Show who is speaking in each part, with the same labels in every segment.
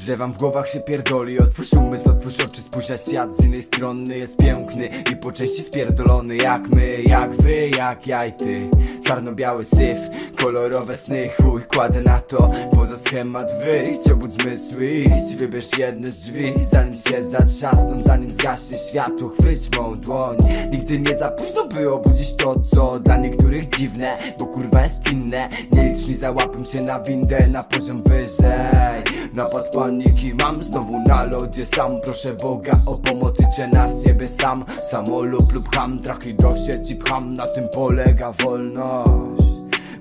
Speaker 1: Że wam w głowach się pierdoli Otwórz umysł, otwórz oczy, spójrz na świat Z innej strony jest piękny I po części spierdolony Jak my, jak wy, jak ja i ty. Czarno-biały syf, kolorowe sny Chuj, kładę na to Poza schemat wyjdź, obudź zmysły Idź, wybierz jedne z drzwi Zanim się zatrzasną, zanim zgaśnie światło Chwyć mą dłoń. Nigdy nie za późno, by obudzić to, co Dla niektórych dziwne, bo kurwa jest inne. Nieliczni załapią się na windę Na poziom wyżej Napad paniki mam znowu na lodzie sam. Proszę Boga o pomoc liczę na siebie sam. Samolub lub ham, traki do sieci pcham. Na tym polega wolność.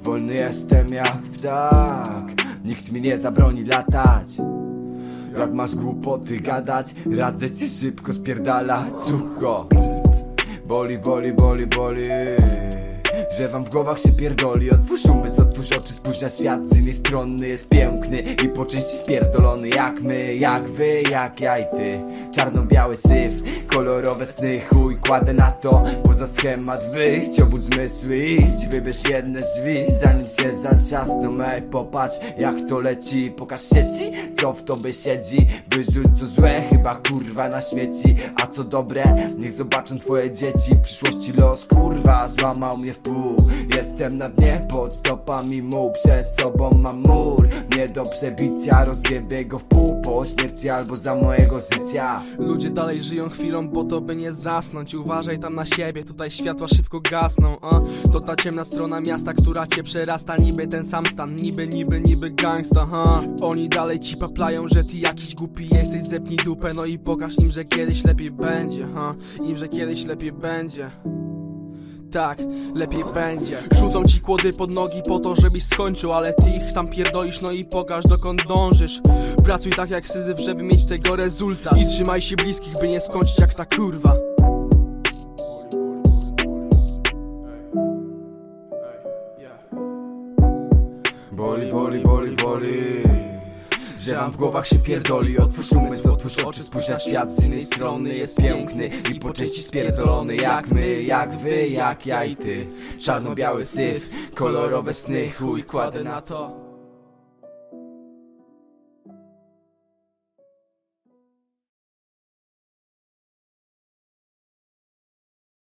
Speaker 1: Wolny jestem jak ptak. Nikt mi nie zabroni latać. Jak masz głupoty gadać Radzę ci szybko spierdalać Sucho Boli, boli, boli, boli że wam w głowach się pierdoli. Otwórz umysł, otwórz oczy, spójrz na świat Z innej strony. Jest piękny I po części spierdolony Jak my, jak wy, jak ja i ty. Czarno-biały syf, kolorowe sny. Chuj, kładę na to Poza schemat wyjdź, obudź zmysły Idź, wybierz jedne drzwi. Zanim się zatrzasną, ej popatrz Jak to leci, pokaż sieci Co w tobie siedzi. Wyrzuć co złe, chyba kurwa na śmieci. A co dobre, niech zobaczą twoje dzieci. W przyszłości los złamał mnie w pół. Jestem na dnie pod stopami mu Przed sobą mam mur. Nie do przebicia Rozjebię go w pół po śmierci albo za mojego życia.
Speaker 2: Ludzie dalej żyją chwilą, bo to by nie zasnąć. Uważaj tam na siebie, tutaj światła szybko gasną a? To ta ciemna strona miasta, która cię przerasta. Niby ten sam stan, niby, niby, niby gangsta ha? Oni dalej ci paplają, że ty jakiś głupi jesteś. Zepnij dupę, no i pokaż im, że kiedyś lepiej będzie ha? Im, że kiedyś lepiej będzie tak, lepiej będzie. Rzucą ci kłody pod nogi po to, żebyś skończył Ale ty ich tam pierdolisz, no i pokaż dokąd dążysz. Pracuj tak jak syzyf, żeby mieć tego rezultat. I trzymaj się bliskich, by nie skończyć jak ta kurwa.
Speaker 1: Boli, boli, boli, boli że w głowach się pierdoli. Otwórz umysł, otwórz oczy, spójrz na świat z innej strony Jest piękny i po części spierdolony Jak my, jak wy, jak ja i ty. Czarno-biały syf, kolorowe sny Chuj, kładę na to